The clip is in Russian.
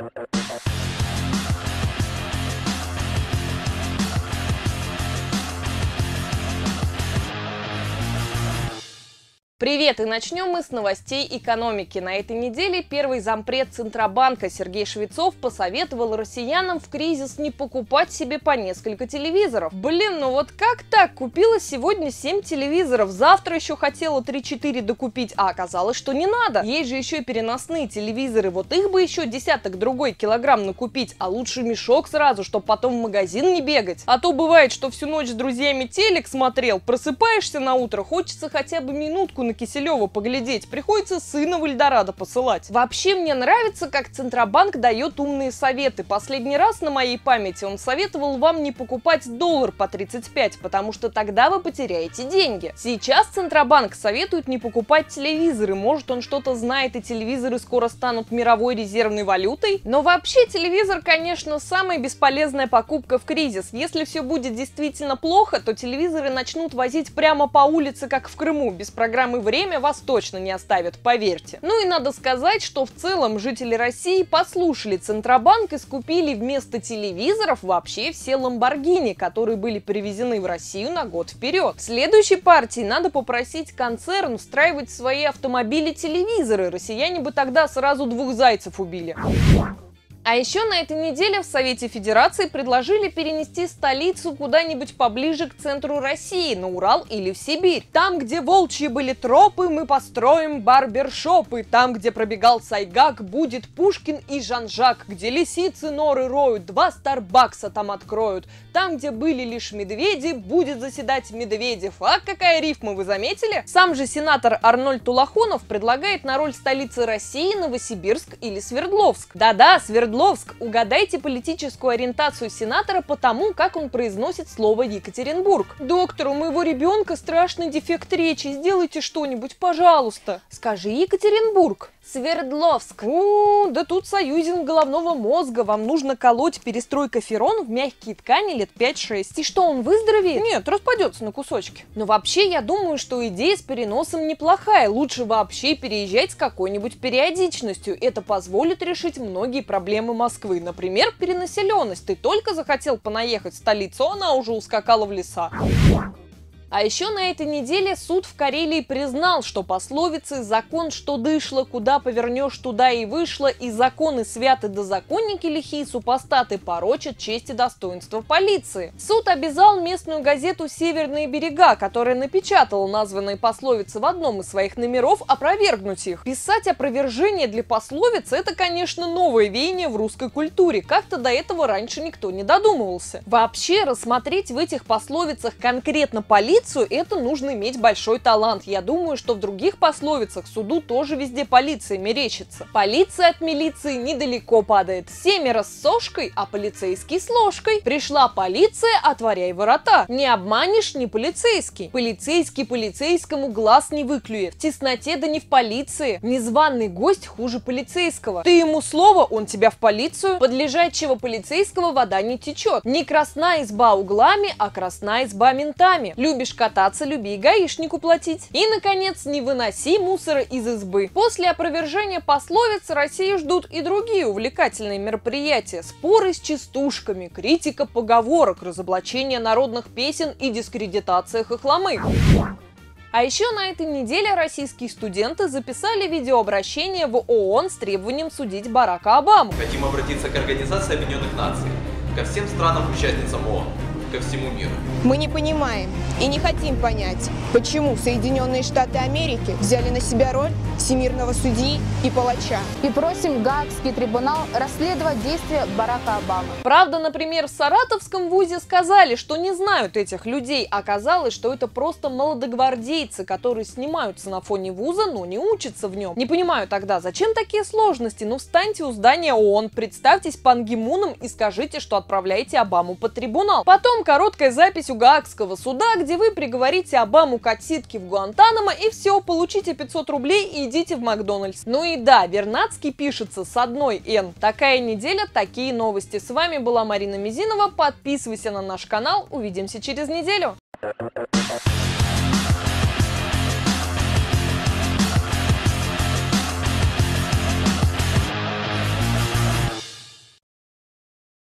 Thank you. Привет! И начнем мы с новостей экономики. На этой неделе первый зампред Центробанка Сергей Швецов посоветовал россиянам в кризис не покупать себе по несколько телевизоров. Блин, ну вот как так? Купила сегодня 7 телевизоров, завтра еще хотела 3-4 докупить, а оказалось, что не надо. Есть же еще и переносные телевизоры, вот их бы еще десяток другой килограмм накупить, а лучше мешок сразу, чтобы потом в магазин не бегать. А то бывает, что всю ночь с друзьями телек смотрел, просыпаешься на утро, хочется хотя бы минутку на Киселева поглядеть, приходится сына в Эльдорадо посылать. Вообще мне нравится, как Центробанк дает умные советы. Последний раз на моей памяти он советовал вам не покупать доллар по 35, потому что тогда вы потеряете деньги. Сейчас Центробанк советует не покупать телевизоры, может он что-то знает и телевизоры скоро станут мировой резервной валютой. Но вообще телевизор, конечно, самая бесполезная покупка в кризис. Если все будет действительно плохо, то телевизоры начнут возить прямо по улице, как в Крыму, без программы время вас точно не оставят, поверьте. Ну и надо сказать, что в целом жители России послушали Центробанк и скупили вместо телевизоров вообще все Ламборгини, которые были привезены в Россию на год вперед. В следующей партии надо попросить концерн встраивать в свои автомобили телевизоры. Россияне бы тогда сразу двух зайцев убили. А еще на этой неделе в Совете Федерации предложили перенести столицу куда-нибудь поближе к центру России, на Урал или в Сибирь. Там, где волчьи были тропы, мы построим барбершопы. Там, где пробегал Сайгак, будет Пушкин и Жан-Жак. Где лисицы норы роют, два Старбакса там откроют. Там, где были лишь медведи, будет заседать Медведев. А какая рифма, вы заметили? Сам же сенатор Арнольд Тулахонов предлагает на роль столицы России Новосибирск или Свердловск. Да-да, Свердловск Свердловск. Угадайте политическую ориентацию сенатора по тому, как он произносит слово Екатеринбург. Доктор, у моего ребенка страшный дефект речи. Сделайте что-нибудь, пожалуйста. Скажи Екатеринбург. Свердловск. У, да тут союзинг головного мозга. Вам нужно колоть перестройка ферон в мягкие ткани лет 5-6. И что, он выздоровеет? Нет, распадется на кусочки. Но вообще, я думаю, что идея с переносом неплохая. Лучше вообще переезжать с какой-нибудь периодичностью. Это позволит решить многие проблемы Москвы. Например, перенаселенность. Ты только захотел понаехать в столицу, а она уже ускакала в леса. А еще на этой неделе суд в Карелии признал, что пословицы «закон, что дышло, куда повернешь, туда и вышло» и «законы святы да законники лихие супостаты порочат честь и достоинство полиции». Суд обязал местную газету «Северные берега», которая напечатала названные пословицы в одном из своих номеров, опровергнуть их. Писать опровержение для пословиц – это, конечно, новое веяние в русской культуре. Как-то до этого раньше никто не додумывался. Вообще, рассмотреть в этих пословицах конкретно полицию полицию, это нужно иметь большой талант. Я думаю, что в других пословицах суду тоже везде полиция мерещится. Полиция от милиции недалеко падает. Семеро с сошкой, а полицейский с ложкой. Пришла полиция, отворяй ворота. Не обманешь, не полицейский. Полицейский полицейскому глаз не выклюет. В тесноте да не в полиции. Незваный гость хуже полицейского. Ты ему слово, он тебя в полицию. Под лежачего полицейского вода не течет. Не красна изба углами, а красна изба ментами. Любишь Хочешь кататься, люби и гаишнику платить. И, наконец, не выноси мусора из избы. После опровержения пословиц России ждут и другие увлекательные мероприятия. Споры с частушками, критика поговорок, разоблачение народных песен и дискредитация хохломы. А еще на этой неделе российские студенты записали видеообращение в ООН с требованием судить Барака Обаму. Хотим обратиться к Организации Объединенных Наций, ко всем странам-участницам ООН ко всему миру. Мы не понимаем и не хотим понять, почему Соединенные Штаты Америки взяли на себя роль всемирного судьи и палача. И просим Гаагский трибунал расследовать действия Барака Обамы. Правда, например, в Саратовском вузе сказали, что не знают этих людей. Оказалось, что это просто молодогвардейцы, которые снимаются на фоне вуза, но не учатся в нем. Не понимаю тогда, зачем такие сложности? Ну встаньте у здания ООН, представьтесь Пан Гимуном и скажите, что отправляете Обаму под трибунал. Потом короткая запись у Гаагского суда, где вы приговорите Обаму к отсидке в Гуантанамо и все, получите 500 рублей и идите в Макдональдс. Ну и да, Вернадский пишется с одной «Н». Такая неделя, такие новости. С вами была Марина Мизинова. Подписывайся на наш канал. Увидимся через неделю.